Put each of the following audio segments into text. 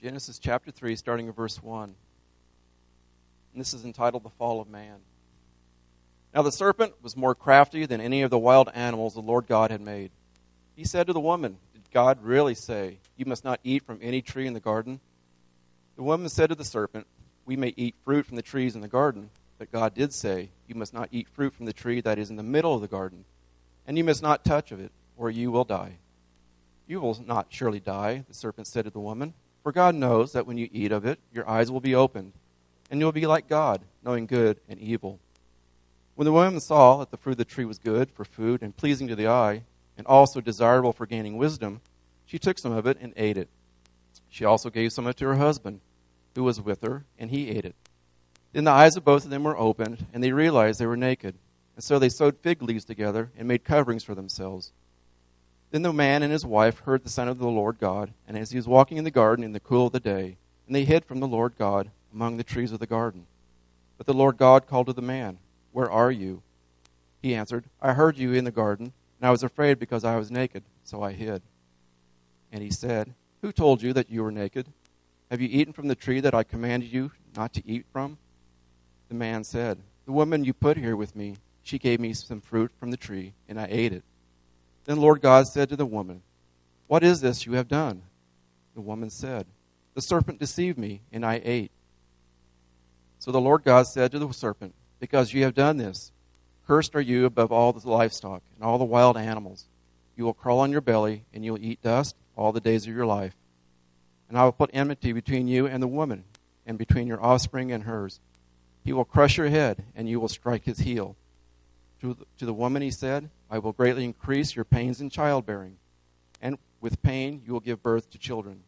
Genesis chapter 3, starting at verse 1. And this is entitled The Fall of Man. Now the serpent was more crafty than any of the wild animals the Lord God had made. He said to the woman, Did God really say, You must not eat from any tree in the garden? The woman said to the serpent, We may eat fruit from the trees in the garden, but God did say, You must not eat fruit from the tree that is in the middle of the garden, and you must not touch of it, or you will die. You will not surely die, the serpent said to the woman, for God knows that when you eat of it, your eyes will be opened, and you will be like God, knowing good and evil. When the woman saw that the fruit of the tree was good for food and pleasing to the eye, and also desirable for gaining wisdom, she took some of it and ate it. She also gave some of it to her husband, who was with her, and he ate it. Then the eyes of both of them were opened, and they realized they were naked. And so they sewed fig leaves together and made coverings for themselves. Then the man and his wife heard the sound of the Lord God, and as he was walking in the garden in the cool of the day, and they hid from the Lord God among the trees of the garden. But the Lord God called to the man, where are you? He answered, I heard you in the garden, and I was afraid because I was naked, so I hid. And he said, Who told you that you were naked? Have you eaten from the tree that I commanded you not to eat from? The man said, The woman you put here with me, she gave me some fruit from the tree, and I ate it. Then the Lord God said to the woman, What is this you have done? The woman said, The serpent deceived me, and I ate. So the Lord God said to the serpent, because you have done this. Cursed are you above all the livestock and all the wild animals. You will crawl on your belly, and you will eat dust all the days of your life. And I will put enmity between you and the woman, and between your offspring and hers. He will crush your head, and you will strike his heel. To the, to the woman he said, I will greatly increase your pains in childbearing, and with pain you will give birth to children.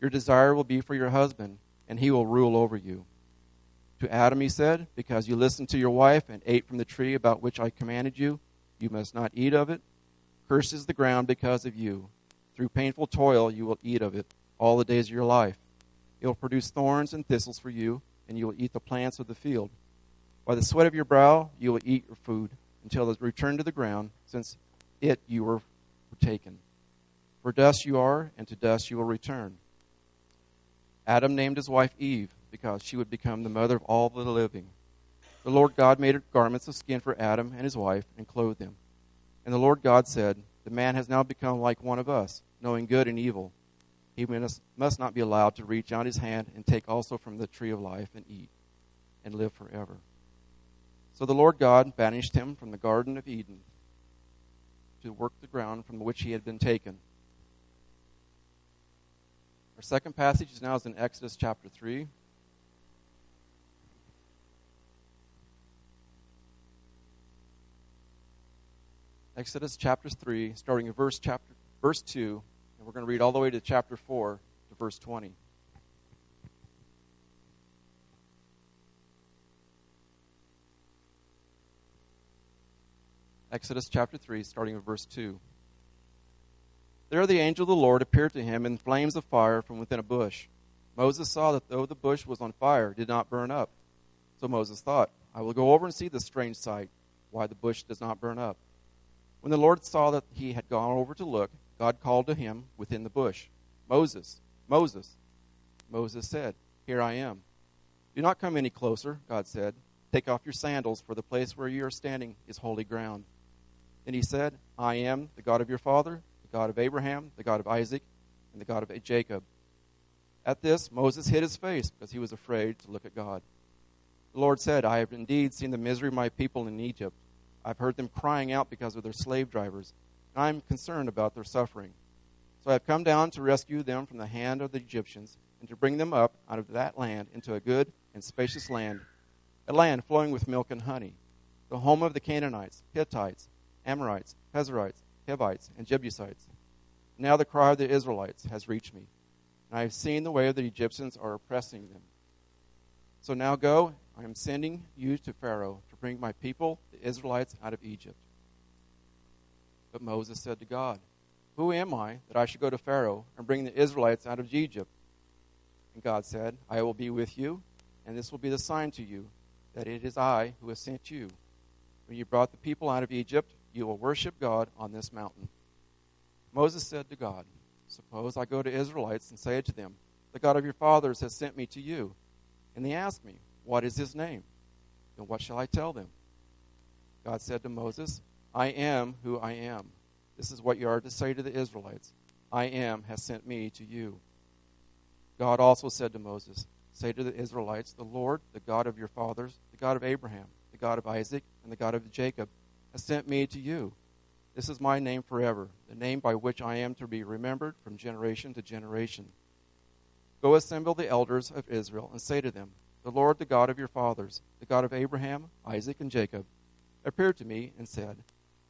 Your desire will be for your husband, and he will rule over you. To Adam he said, Because you listened to your wife and ate from the tree about which I commanded you, you must not eat of it. Cursed is the ground because of you. Through painful toil you will eat of it all the days of your life. It will produce thorns and thistles for you, and you will eat the plants of the field. By the sweat of your brow you will eat your food until it return to the ground, since it you were taken. For dust you are, and to dust you will return. Adam named his wife Eve because she would become the mother of all the living. The Lord God made garments of skin for Adam and his wife and clothed them. And the Lord God said, The man has now become like one of us, knowing good and evil. He must not be allowed to reach out his hand and take also from the tree of life and eat and live forever. So the Lord God banished him from the Garden of Eden to work the ground from which he had been taken. Our second passage is now is in Exodus chapter 3, Exodus chapter 3, starting in verse, chapter, verse 2, and we're going to read all the way to chapter 4 to verse 20. Exodus chapter 3, starting with verse 2. There the angel of the Lord appeared to him in flames of fire from within a bush. Moses saw that though the bush was on fire, it did not burn up. So Moses thought, I will go over and see this strange sight, why the bush does not burn up. When the Lord saw that he had gone over to look, God called to him within the bush, Moses, Moses. Moses said, Here I am. Do not come any closer, God said. Take off your sandals, for the place where you are standing is holy ground. Then he said, I am the God of your father, the God of Abraham, the God of Isaac, and the God of Jacob. At this, Moses hid his face because he was afraid to look at God. The Lord said, I have indeed seen the misery of my people in Egypt I've heard them crying out because of their slave drivers, and I'm concerned about their suffering. So I've come down to rescue them from the hand of the Egyptians and to bring them up out of that land into a good and spacious land, a land flowing with milk and honey, the home of the Canaanites, Hittites, Amorites, Perizzites, Hivites, and Jebusites. Now the cry of the Israelites has reached me, and I have seen the way the Egyptians are oppressing them. So now go, I am sending you to Pharaoh to bring my people, the Israelites, out of Egypt. But Moses said to God, Who am I that I should go to Pharaoh and bring the Israelites out of Egypt? And God said, I will be with you, and this will be the sign to you that it is I who has sent you. When you brought the people out of Egypt, you will worship God on this mountain. Moses said to God, Suppose I go to Israelites and say to them, the God of your fathers, has sent me to you. And they ask me, What is his name? Then what shall I tell them? God said to Moses, I am who I am. This is what you are to say to the Israelites I am has sent me to you. God also said to Moses, Say to the Israelites, The Lord, the God of your fathers, the God of Abraham, the God of Isaac, and the God of Jacob, has sent me to you. This is my name forever, the name by which I am to be remembered from generation to generation. Go assemble the elders of Israel and say to them, The Lord, the God of your fathers, the God of Abraham, Isaac, and Jacob, appeared to me and said,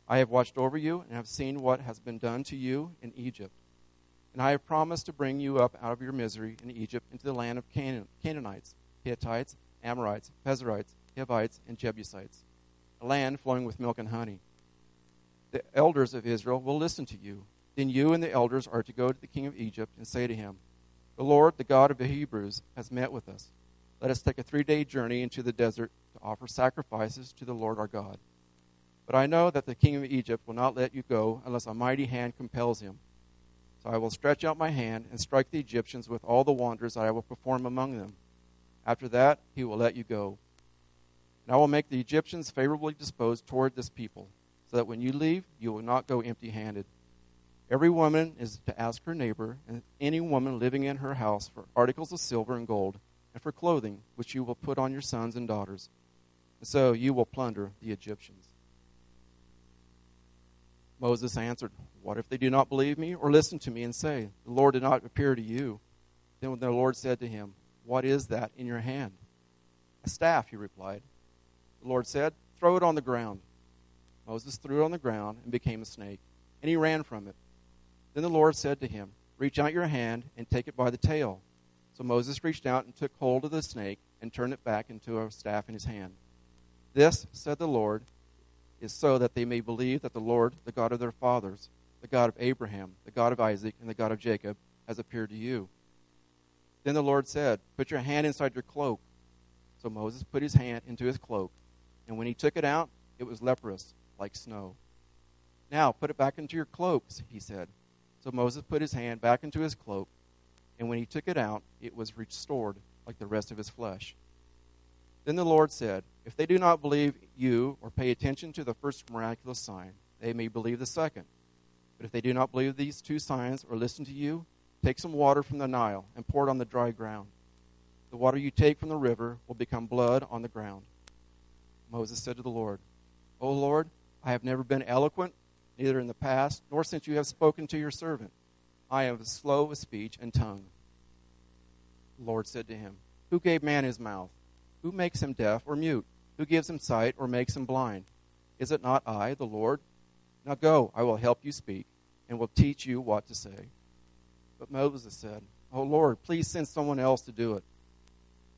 I have watched over you and have seen what has been done to you in Egypt. And I have promised to bring you up out of your misery in Egypt into the land of Canaan, Canaanites, Hittites, Amorites, Perizzites, Hivites, and Jebusites, land flowing with milk and honey. The elders of Israel will listen to you. Then you and the elders are to go to the king of Egypt and say to him, The Lord, the God of the Hebrews, has met with us. Let us take a three day journey into the desert to offer sacrifices to the Lord our God. But I know that the king of Egypt will not let you go unless a mighty hand compels him. So I will stretch out my hand and strike the Egyptians with all the wonders that I will perform among them. After that, he will let you go. And I will make the Egyptians favorably disposed toward this people, so that when you leave, you will not go empty handed. Every woman is to ask her neighbor and any woman living in her house for articles of silver and gold, and for clothing, which you will put on your sons and daughters. And so you will plunder the Egyptians. Moses answered, What if they do not believe me or listen to me and say, The Lord did not appear to you? Then the Lord said to him, What is that in your hand? A staff, he replied. The Lord said, Throw it on the ground. Moses threw it on the ground and became a snake, and he ran from it. Then the Lord said to him, Reach out your hand and take it by the tail. So Moses reached out and took hold of the snake and turned it back into a staff in his hand. This, said the Lord, is so that they may believe that the Lord, the God of their fathers, the God of Abraham, the God of Isaac, and the God of Jacob, has appeared to you. Then the Lord said, Put your hand inside your cloak. So Moses put his hand into his cloak, and when he took it out, it was leprous, like snow. Now put it back into your cloaks, he said. So Moses put his hand back into his cloak, and when he took it out, it was restored like the rest of his flesh. Then the Lord said, If they do not believe you or pay attention to the first miraculous sign, they may believe the second. But if they do not believe these two signs or listen to you, take some water from the Nile and pour it on the dry ground. The water you take from the river will become blood on the ground. Moses said to the Lord, O Lord, I have never been eloquent, neither in the past, nor since you have spoken to your servant. I am slow of speech and tongue. The Lord said to him, Who gave man his mouth? Who makes him deaf or mute? Who gives him sight or makes him blind? Is it not I, the Lord? Now go, I will help you speak, and will teach you what to say. But Moses said, O Lord, please send someone else to do it.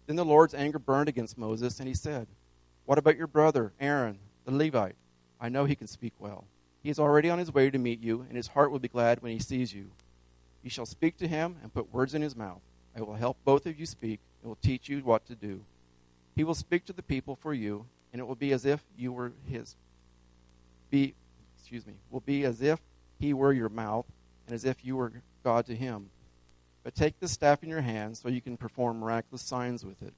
Then the Lord's anger burned against Moses, and he said, What about your brother, Aaron, the Levite? I know he can speak well. He is already on his way to meet you, and his heart will be glad when he sees you. You shall speak to him and put words in his mouth. I will help both of you speak, and will teach you what to do. He will speak to the people for you, and it will be as if you were his. Be, excuse me, will be as if he were your mouth, and as if you were God to him. But take this staff in your hand so you can perform miraculous signs with it.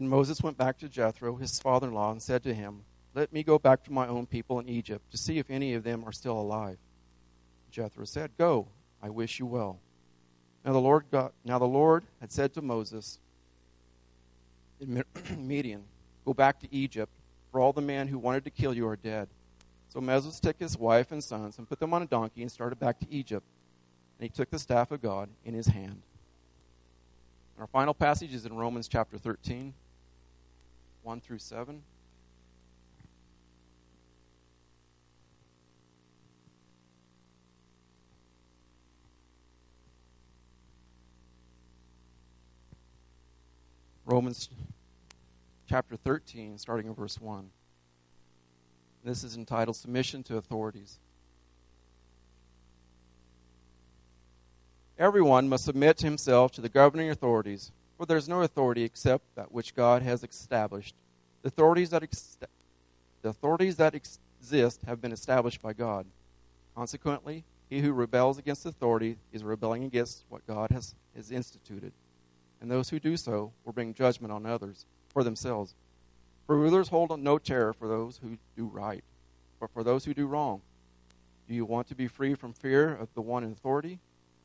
Then Moses went back to Jethro, his father in law, and said to him, Let me go back to my own people in Egypt to see if any of them are still alive. Jethro said, Go, I wish you well. Now the Lord, God, now the Lord had said to Moses, in Midian, Go back to Egypt, for all the men who wanted to kill you are dead. So Moses took his wife and sons and put them on a donkey and started back to Egypt. And he took the staff of God in his hand. And our final passage is in Romans chapter 13, 1 through 7. Romans chapter 13, starting in verse 1. This is entitled Submission to Authorities. Everyone must submit himself to the governing authorities, for there is no authority except that which God has established. The authorities that, ex- the authorities that exist have been established by God. Consequently, He who rebels against authority is rebelling against what God has, has instituted. And those who do so will bring judgment on others for themselves. For rulers hold no terror for those who do right, but for those who do wrong. Do you want to be free from fear of the one in authority?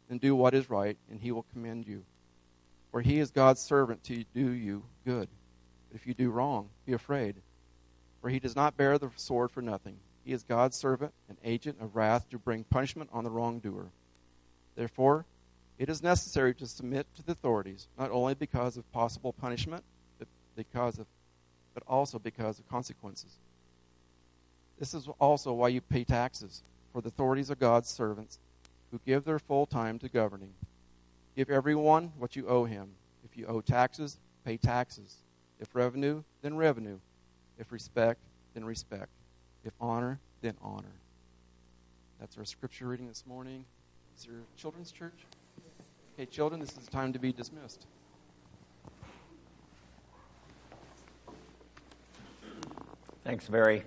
Then do what is right, and he will commend you. For he is God's servant to do you good. But if you do wrong, be afraid. For he does not bear the sword for nothing. He is God's servant, an agent of wrath to bring punishment on the wrongdoer. Therefore, it is necessary to submit to the authorities, not only because of possible punishment, but because of but also because of consequences. This is also why you pay taxes, for the authorities are God's servants who give their full time to governing. Give everyone what you owe him. If you owe taxes, pay taxes. If revenue, then revenue. If respect, then respect. If honor, then honor. That's our scripture reading this morning. Is there children's church? Okay, children, this is time to be dismissed. Thanks, Barry.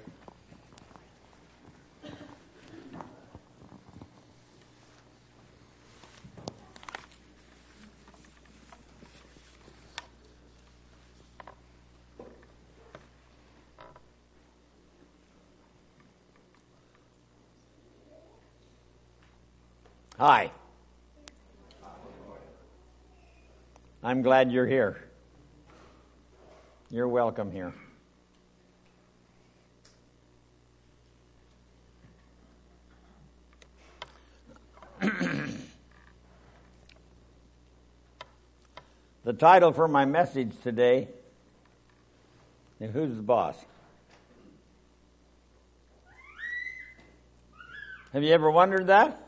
Hi. I'm glad you're here. You're welcome here. the title for my message today is Who's the Boss? Have you ever wondered that?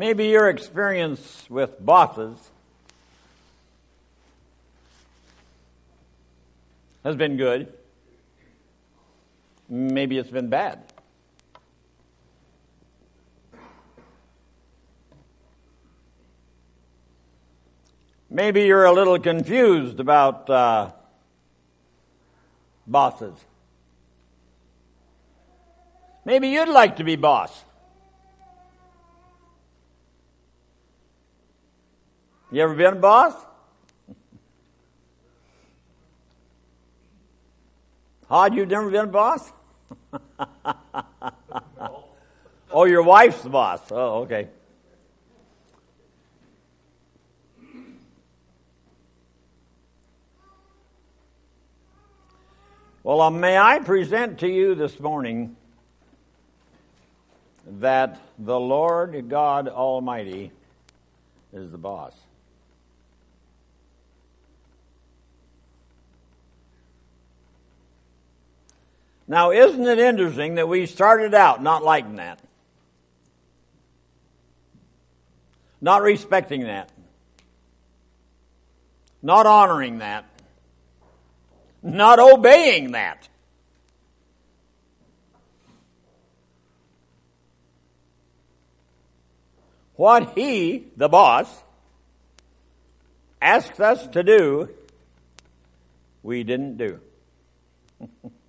Maybe your experience with bosses has been good. Maybe it's been bad. Maybe you're a little confused about uh, bosses. Maybe you'd like to be boss. You ever been a boss? Hod, you've never been a boss? oh, your wife's the boss. Oh, okay. Well, uh, may I present to you this morning that the Lord God Almighty is the boss. Now, isn't it interesting that we started out not liking that? Not respecting that. Not honoring that. Not obeying that. What he, the boss, asks us to do, we didn't do.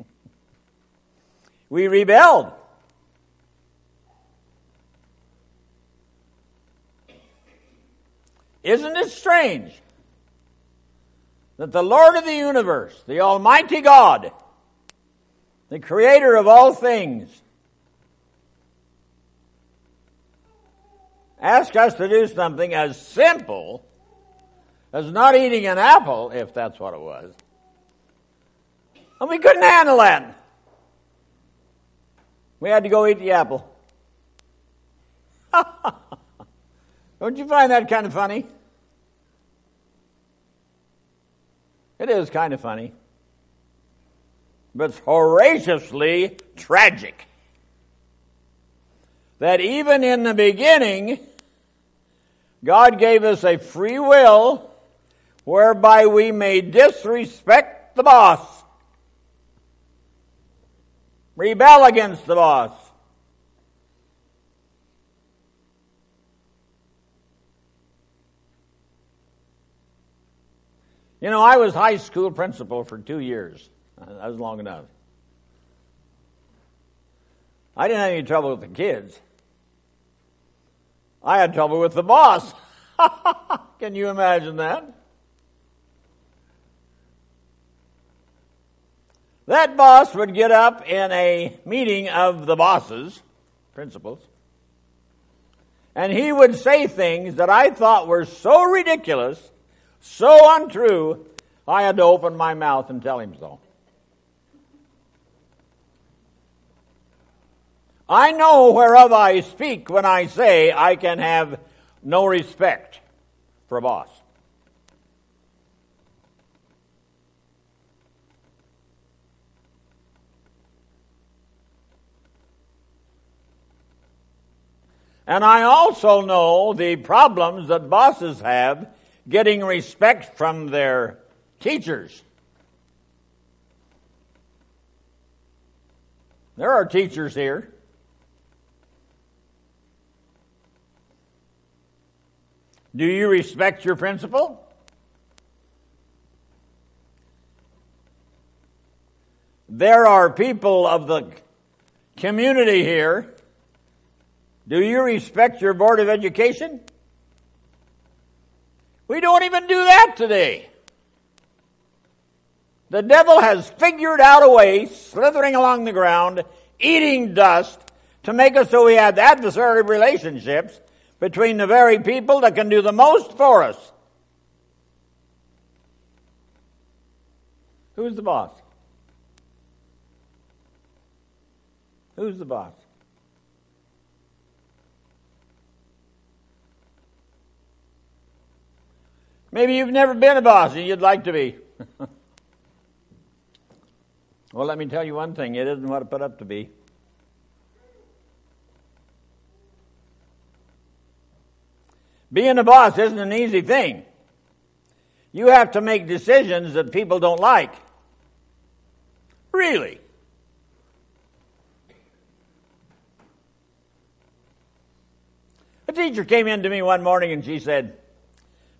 We rebelled. Isn't it strange that the Lord of the universe, the Almighty God, the creator of all things, asked us to do something as simple as not eating an apple, if that's what it was. And we couldn't handle that. We had to go eat the apple. Don't you find that kind of funny? It is kind of funny. But it's horaciously tragic that even in the beginning, God gave us a free will whereby we may disrespect the boss rebel against the boss. You know, I was high school principal for two years. That was long enough. I didn't have any trouble with the kids. I had trouble with the boss. Can you imagine that? That boss would get up in a meeting of the bosses, principals, and he would say things that I thought were so ridiculous, so untrue, I had to open my mouth and tell him so. I know whereof I speak when I say I can have no respect for a boss. And I also know the problems that bosses have getting respect from their teachers. There are teachers here. Do you respect your principal? There are people of the community here. Do you respect your Board of Education? We don't even do that today. The devil has figured out a way, slithering along the ground, eating dust, to make us so we have adversarial relationships between the very people that can do the most for us. Who's the boss? Who's the boss? Maybe you've never been a boss and you'd like to be. well, let me tell you one thing it isn't what it put up to be. Being a boss isn't an easy thing. You have to make decisions that people don't like. Really? A teacher came in to me one morning and she said,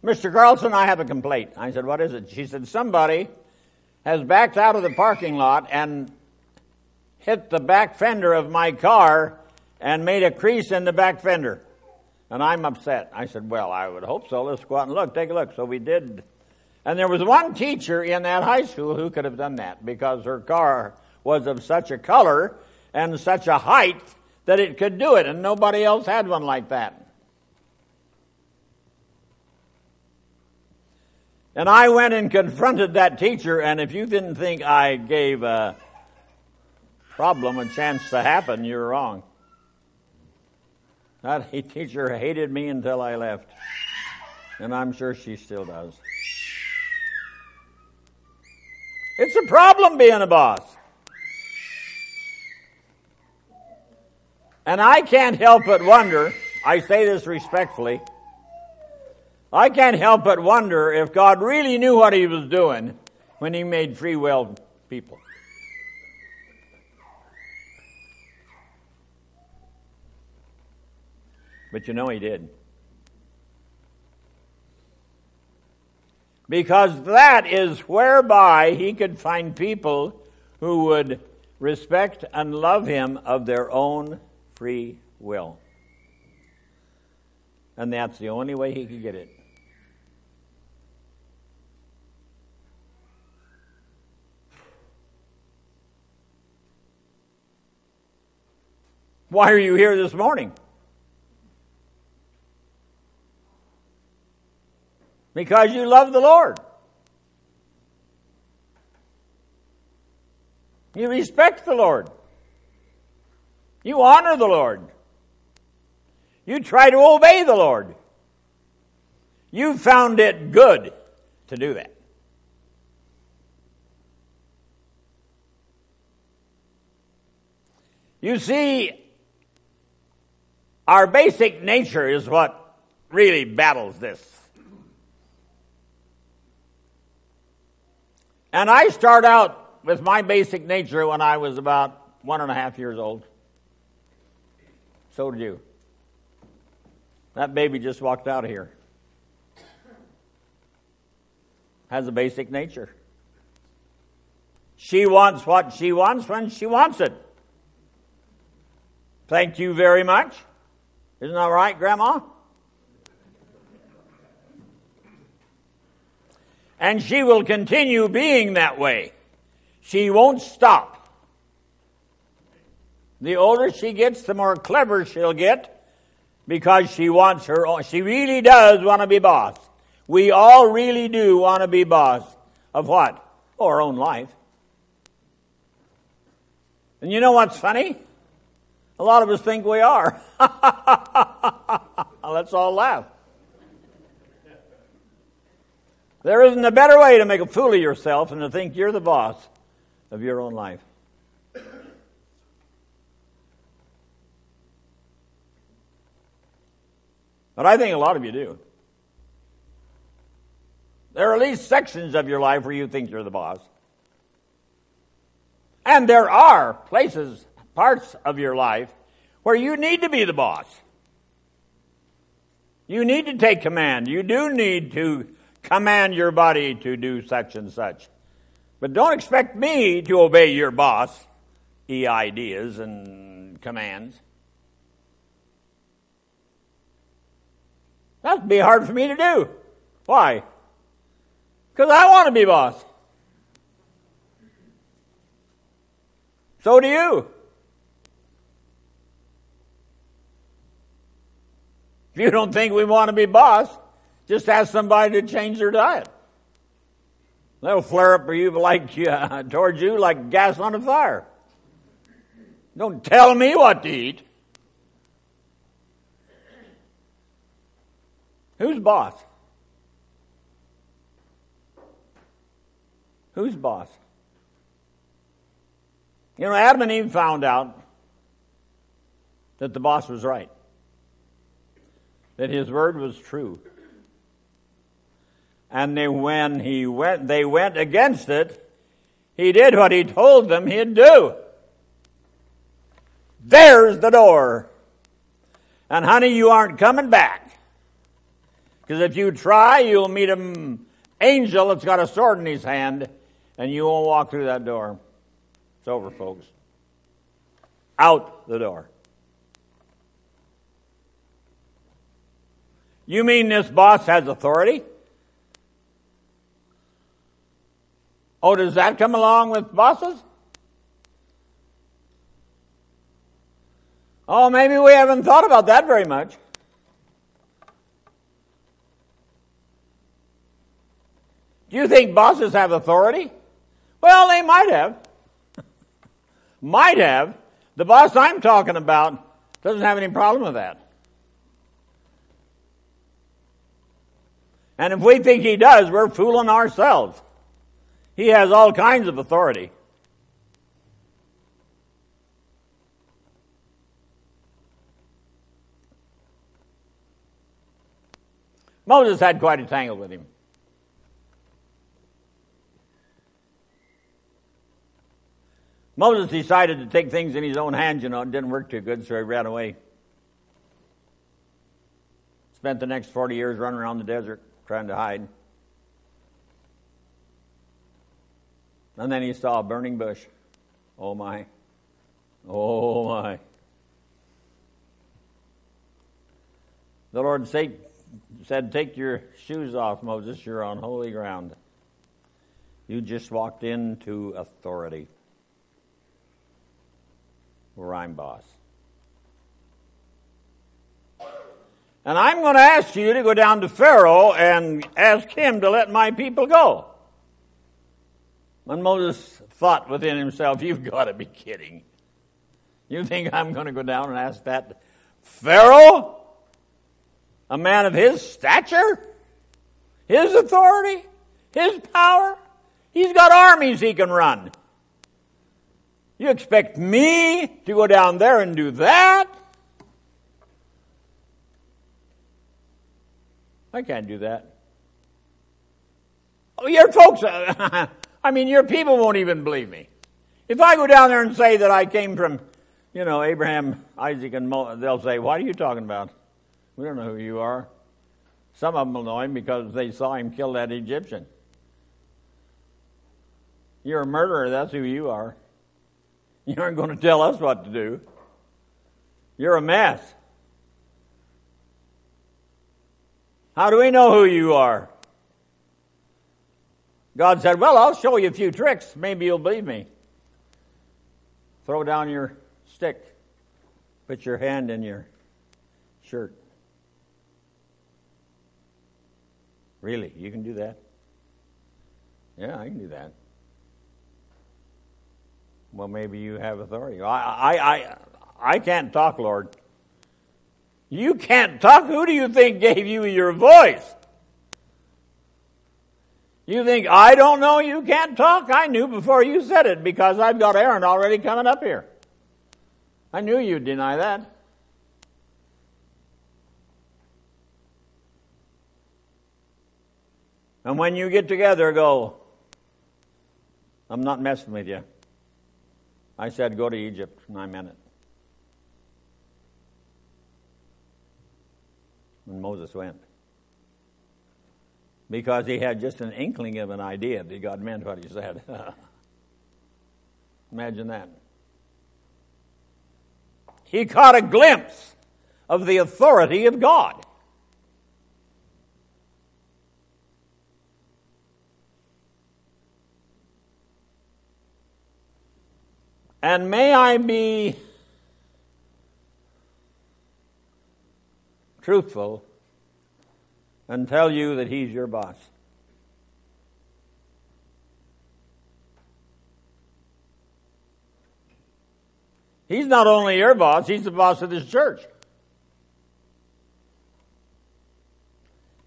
Mr. Carlson, I have a complaint. I said, What is it? She said, Somebody has backed out of the parking lot and hit the back fender of my car and made a crease in the back fender and I'm upset. I said, Well, I would hope so. Let's go out and look. Take a look. So we did. And there was one teacher in that high school who could have done that because her car was of such a color and such a height that it could do it, and nobody else had one like that. And I went and confronted that teacher, and if you didn't think I gave a problem a chance to happen, you're wrong. That teacher hated me until I left. And I'm sure she still does. It's a problem being a boss. And I can't help but wonder, I say this respectfully, I can't help but wonder if God really knew what he was doing when he made free will people. But you know he did. Because that is whereby he could find people who would respect and love him of their own free will. And that's the only way he could get it. Why are you here this morning? Because you love the Lord. You respect the Lord. You honor the Lord. You try to obey the Lord. You found it good to do that. You see, our basic nature is what really battles this. And I start out with my basic nature when I was about one and a half years old. So did you. That baby just walked out of here. Has a basic nature. She wants what she wants when she wants it. Thank you very much. Isn't that right, Grandma? And she will continue being that way. She won't stop. The older she gets, the more clever she'll get because she wants her own. She really does want to be boss. We all really do want to be boss of what? Our own life. And you know what's funny? A lot of us think we are. Let's all laugh. There isn't a better way to make a fool of yourself than to think you're the boss of your own life. But I think a lot of you do. There are at least sections of your life where you think you're the boss. And there are places, parts of your life, where you need to be the boss. You need to take command. You do need to command your body to do such and such. But don't expect me to obey your boss, e ideas and commands. That'd be hard for me to do. Why? Because I want to be boss. So do you. If you don't think we want to be boss, just ask somebody to change their diet. They'll flare up for you like uh, towards you like gas on a fire. Don't tell me what to eat. Who's boss? Who's boss? You know, Adam and Eve found out that the boss was right, that his word was true. And they, when he went, they went against it, he did what he told them he'd do. There's the door. And honey, you aren't coming back. Because if you try, you'll meet an angel that's got a sword in his hand, and you won't walk through that door. It's over, folks. Out the door. You mean this boss has authority? Oh, does that come along with bosses? Oh, maybe we haven't thought about that very much. Do you think bosses have authority? Well, they might have. might have. The boss I'm talking about doesn't have any problem with that. And if we think he does, we're fooling ourselves. He has all kinds of authority. Moses had quite a tangle with him. Moses decided to take things in his own hands, you know, it didn't work too good, so he ran away. Spent the next 40 years running around the desert trying to hide. And then he saw a burning bush. Oh my. Oh my. The Lord said, Take your shoes off, Moses. You're on holy ground. You just walked into authority where I'm boss. And I'm going to ask you to go down to Pharaoh and ask him to let my people go. When Moses thought within himself, You've got to be kidding. You think I'm going to go down and ask that Pharaoh? A man of his stature? His authority? His power? He's got armies he can run. You expect me to go down there and do that? I can't do that. Oh, your folks, I mean, your people won't even believe me. If I go down there and say that I came from, you know, Abraham, Isaac, and Mo, they'll say, What are you talking about? We don't know who you are. Some of them will know him because they saw him kill that Egyptian. You're a murderer, that's who you are. You aren't going to tell us what to do. You're a mess. How do we know who you are? God said, Well, I'll show you a few tricks. Maybe you'll believe me. Throw down your stick. Put your hand in your shirt. Really? You can do that? Yeah, I can do that. Well, maybe you have authority. I, I, I, I can't talk, Lord. You can't talk? Who do you think gave you your voice? You think I don't know you can't talk? I knew before you said it because I've got Aaron already coming up here. I knew you'd deny that. And when you get together, go, I'm not messing with you. I said, go to Egypt, and I meant it. And Moses went. Because he had just an inkling of an idea that God meant what he said. Imagine that. He caught a glimpse of the authority of God. And may I be truthful and tell you that he's your boss. He's not only your boss, he's the boss of this church.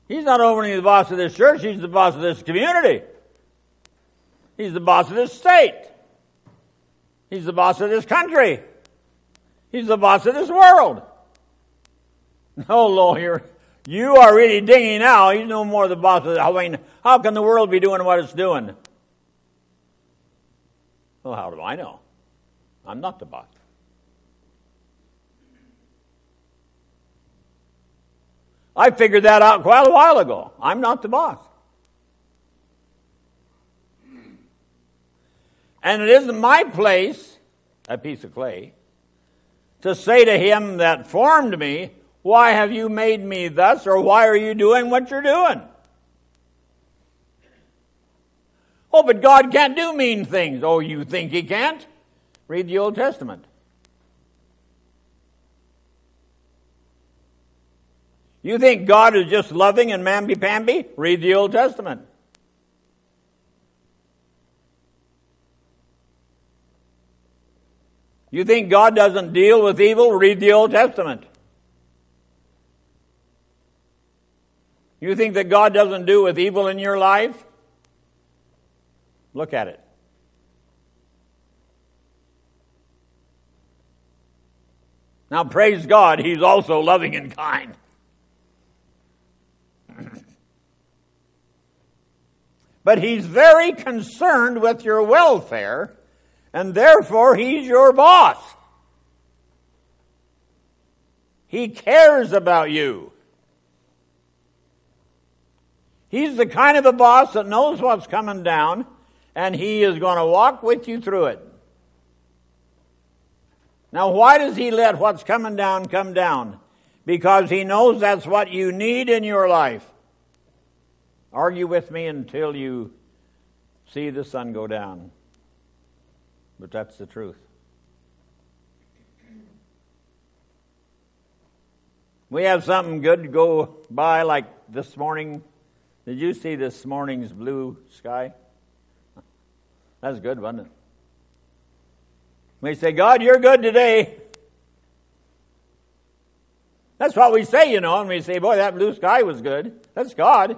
He's not only the boss of this church, he's the boss of this community. He's the boss of this state. He's the boss of this country. He's the boss of this world. No lawyer, you are really dinging now. He's no more the boss of the, I mean, how can the world be doing what it's doing? Well, how do I know? I'm not the boss. I figured that out quite a while ago. I'm not the boss. And it isn't my place, a piece of clay, to say to him that formed me, Why have you made me thus, or why are you doing what you're doing? Oh, but God can't do mean things. Oh, you think He can't? Read the Old Testament. You think God is just loving and mamby-pamby? Read the Old Testament. You think God doesn't deal with evil? Read the Old Testament. You think that God doesn't do with evil in your life? Look at it. Now, praise God, He's also loving and kind. but He's very concerned with your welfare and therefore he's your boss. He cares about you. He's the kind of a boss that knows what's coming down, and he is going to walk with you through it. Now, why does he let what's coming down come down? Because he knows that's what you need in your life. Argue with me until you see the sun go down but that's the truth. We have something good to go by like this morning. Did you see this morning's blue sky? That's good, wasn't it? We say, God, you're good today. That's what we say, you know, and we say, boy, that blue sky was good. That's God.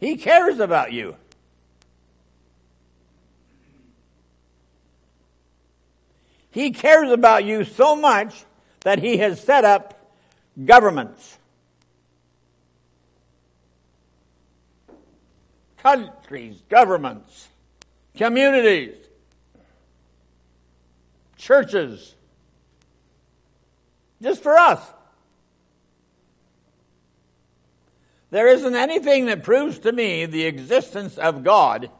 He cares about you. He cares about you so much that he has set up governments, countries, governments, communities, churches, just for us. There isn't anything that proves to me the existence of God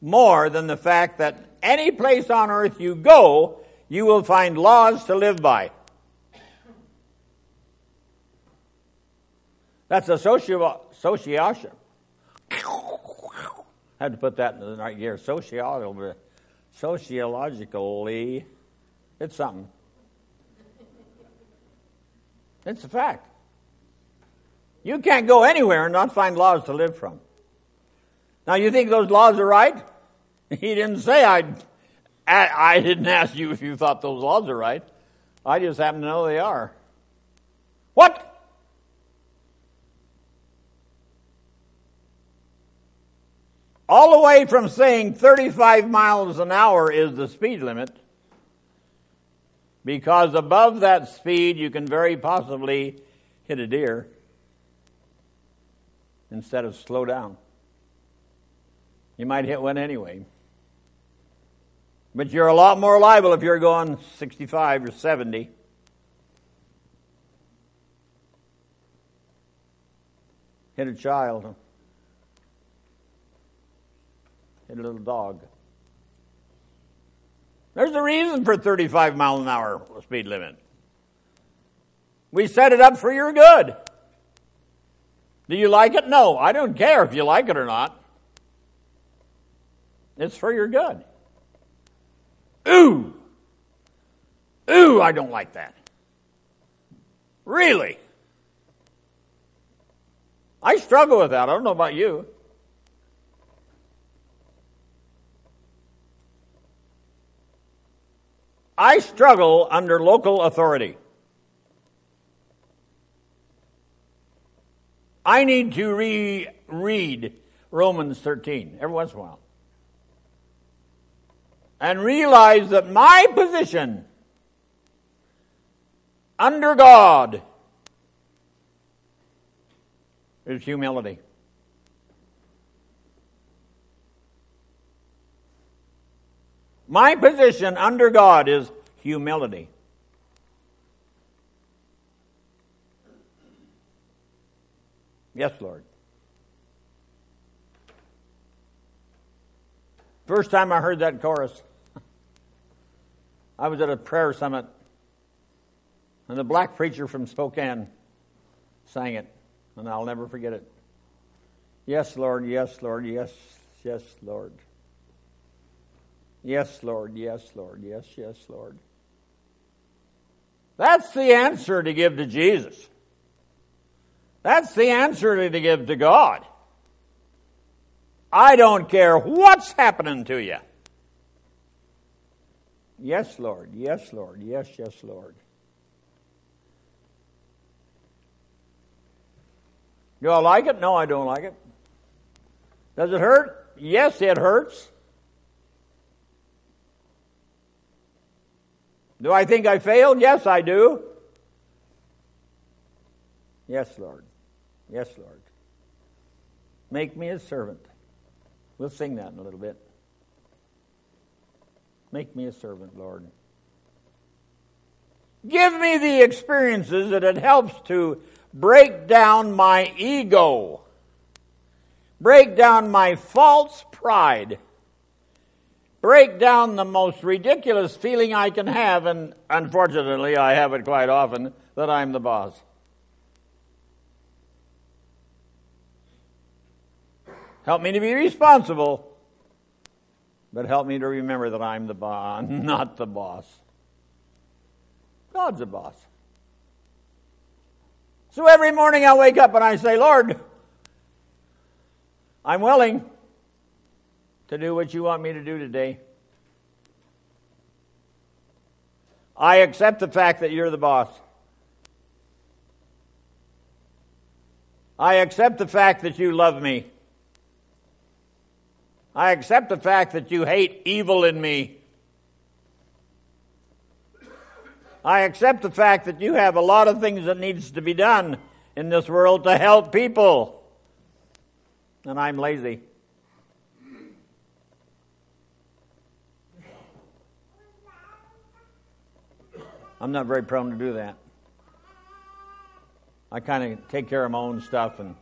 more than the fact that any place on earth you go, you will find laws to live by. That's a sociation. Had to put that in the right gear. Sociolo- sociologically, it's something. It's a fact. You can't go anywhere and not find laws to live from. Now, you think those laws are right? He didn't say I'd, I, didn't ask you if you thought those laws are right. I just happen to know they are. What? All the way from saying 35 miles an hour is the speed limit, because above that speed you can very possibly hit a deer instead of slow down. You might hit one anyway. But you're a lot more liable if you're going 65 or 70. Hit a child. hit a little dog. There's a reason for 35 mile an hour speed limit. We set it up for your good. Do you like it? No, I don't care if you like it or not. It's for your good. Ooh. Ooh, I don't like that. Really? I struggle with that. I don't know about you. I struggle under local authority. I need to re- read Romans 13 every once in a while and realize that my position under God is humility. My position under God is humility. Yes, Lord. First time I heard that chorus, I was at a prayer summit, and the black preacher from Spokane sang it, and I'll never forget it. Yes, Lord, yes, Lord, yes, yes, Lord. Yes, Lord. Yes, Lord. Yes, yes, Lord. That's the answer to give to Jesus. That's the answer to give to God. I don't care what's happening to you. Yes, Lord. Yes, Lord. Yes, yes, Lord. Do I like it? No, I don't like it. Does it hurt? Yes, it hurts. Do I think I failed? Yes, I do. Yes, Lord. Yes, Lord. Make me a servant. We'll sing that in a little bit. Make me a servant, Lord. Give me the experiences that it helps to break down my ego, break down my false pride break down the most ridiculous feeling I can have, and unfortunately I have it quite often, that I'm the boss. Help me to be responsible, but help me to remember that I'm the boss, not the boss. God's the boss. So every morning I wake up and I say, Lord, I'm willing to do what you want me to do today. I accept the fact that you're the boss. I accept the fact that you love me. I accept the fact that you hate evil in me. I accept the fact that you have a lot of things that needs to be done in this world to help people. And I'm lazy. I'm not very prone to do that. I kind of take care of my own stuff and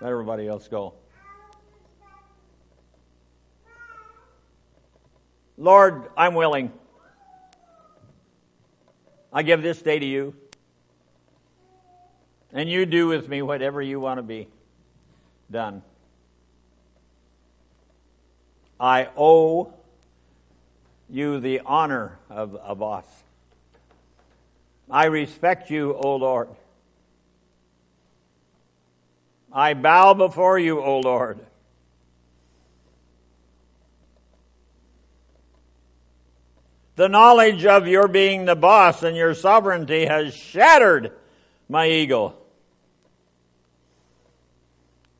let everybody else go. Lord, I'm willing. I give this day to you. And you do with me whatever you want to be done. I owe you the honor of a boss. I respect you, O Lord. I bow before you, O Lord. The knowledge of your being the boss and your sovereignty has shattered my ego.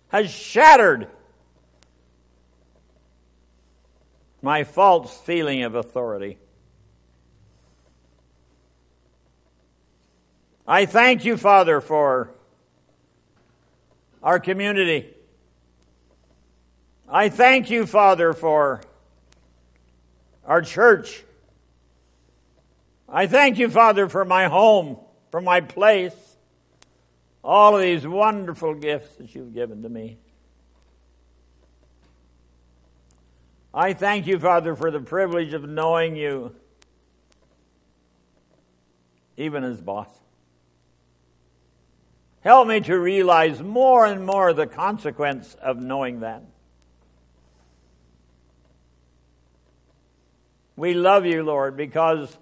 Has shattered my false feeling of authority. I thank you, Father, for our community. I thank you, Father, for our church. I thank you, Father, for my home, for my place, all of these wonderful gifts that you've given to me. I thank you, Father, for the privilege of knowing you, even as boss. Help me to realize more and more the consequence of knowing that. We love you, Lord, because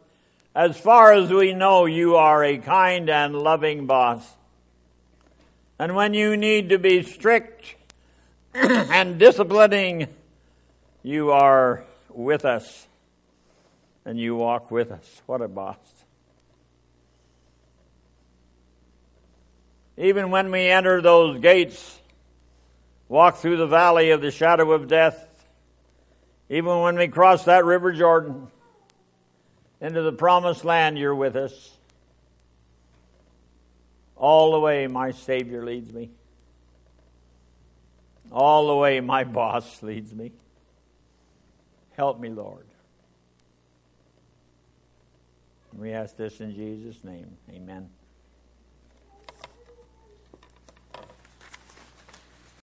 as far as we know, you are a kind and loving boss. And when you need to be strict and disciplining, you are with us and you walk with us. What a boss. Even when we enter those gates, walk through the valley of the shadow of death, even when we cross that river Jordan into the promised land, you're with us. All the way, my Savior leads me. All the way, my boss leads me. Help me, Lord. We ask this in Jesus' name. Amen.